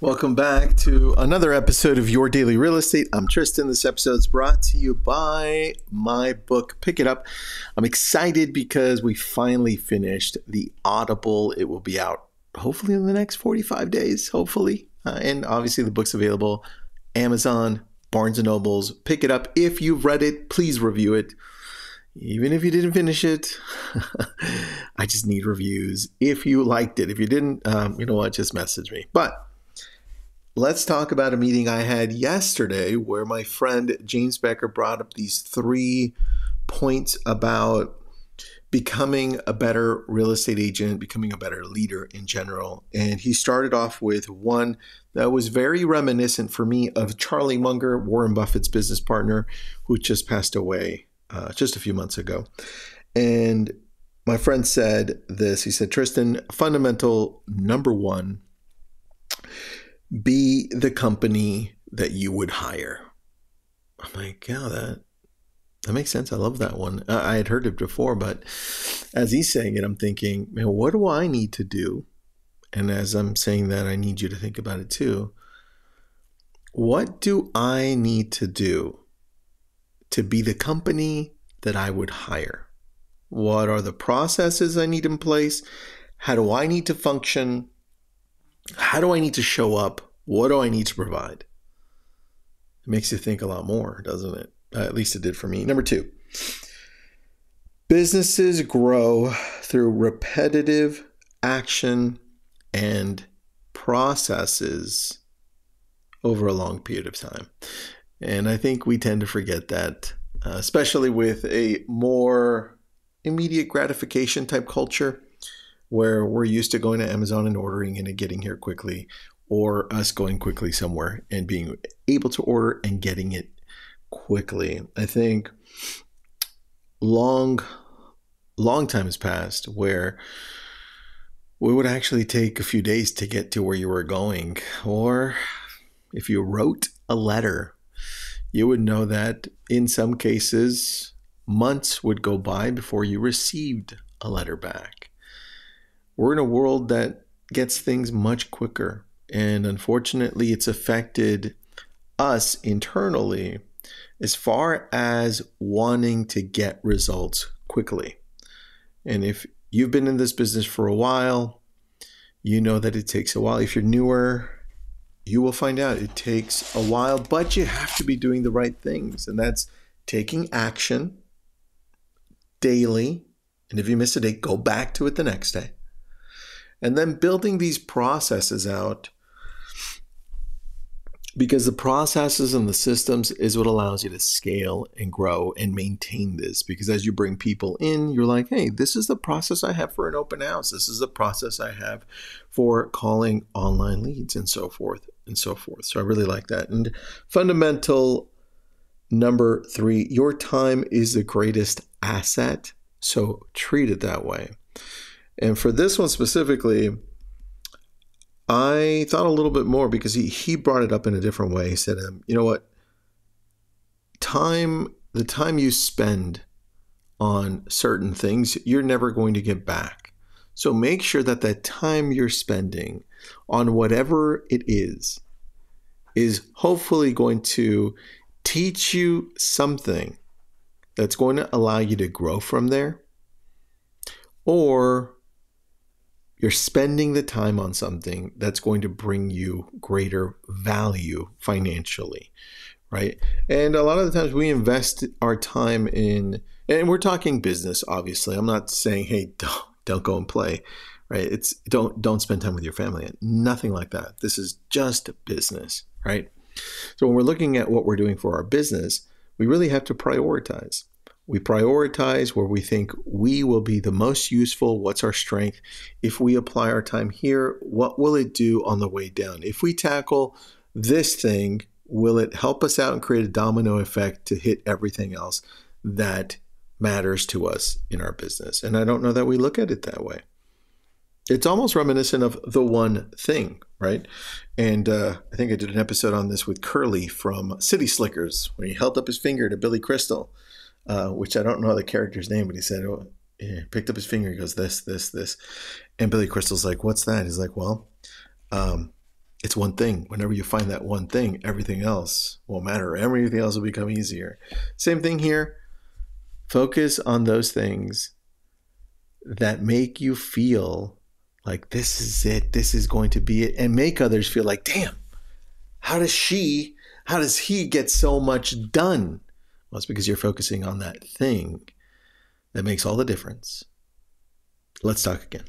Welcome back to another episode of Your Daily Real Estate. I'm Tristan. This episode is brought to you by my book, Pick It Up. I'm excited because we finally finished the Audible. It will be out hopefully in the next 45 days, hopefully. Uh, and obviously, the book's available Amazon, Barnes and Nobles. Pick it up. If you've read it, please review it. Even if you didn't finish it, I just need reviews. If you liked it, if you didn't, um, you know what, just message me. But let's talk about a meeting I had yesterday where my friend James Becker brought up these three points about becoming a better real estate agent, becoming a better leader in general. And he started off with one that was very reminiscent for me of Charlie Munger, Warren Buffett's business partner, who just passed away uh, just a few months ago. And my friend said this he said, Tristan, fundamental number one be the company that you would hire. I'm like, yeah, that that makes sense. I love that one. I had heard it before, but as he's saying it, I'm thinking, man, what do I need to do? And as I'm saying that, I need you to think about it too. What do I need to do to be the company that I would hire? What are the processes I need in place? How do I need to function? How do I need to show up? What do I need to provide? It makes you think a lot more, doesn't it? Uh, at least it did for me. Number two, businesses grow through repetitive action and processes over a long period of time. And I think we tend to forget that, uh, especially with a more immediate gratification type culture where we're used to going to Amazon and ordering and getting here quickly, or us going quickly somewhere and being able to order and getting it quickly. I think long, long time has passed where we would actually take a few days to get to where you were going. Or if you wrote a letter, you would know that in some cases, months would go by before you received a letter back. We're in a world that gets things much quicker. And unfortunately, it's affected us internally as far as wanting to get results quickly. And if you've been in this business for a while, you know that it takes a while. If you're newer, you will find out it takes a while, but you have to be doing the right things. And that's taking action daily. And if you miss a day, go back to it the next day and then building these processes out because the processes and the systems is what allows you to scale and grow and maintain this. Because as you bring people in you're like hey this is the process i have for an open house. This is the process i have for calling online leads and so forth and so forth. So i really like that. And fundamental number three your time is the greatest asset. So treat it that way and for this one specifically, I thought a little bit more because he, he brought it up in a different way. He said, um, you know what? Time, the time you spend on certain things, you're never going to get back. So make sure that the time you're spending on whatever it is, is hopefully going to teach you something that's going to allow you to grow from there or you're spending the time on something that's going to bring you greater value financially, right? And a lot of the times we invest our time in, and we're talking business, obviously. I'm not saying, hey, don't, don't go and play, right? It's don't don't spend time with your family. Nothing like that. This is just business, right? So when we're looking at what we're doing for our business, we really have to prioritize. We prioritize where we think we will be the most useful. What's our strength? If we apply our time here, what will it do on the way down? If we tackle this thing, will it help us out and create a domino effect to hit everything else that matters to us in our business? And I don't know that we look at it that way. It's almost reminiscent of the one thing, right? And uh, I think I did an episode on this with Curly from City Slickers when he held up his finger to Billy Crystal uh, which I don't know the character's name, but he said, oh, he picked up his finger. He goes, this, this, this. And Billy Crystal's like, what's that? He's like, well, um, it's one thing. Whenever you find that one thing, everything else won't matter. Everything else will become easier. Same thing here. Focus on those things that make you feel like this is it, this is going to be it, and make others feel like, damn, how does she, how does he get so much done? Well, it's because you're focusing on that thing that makes all the difference. Let's talk again.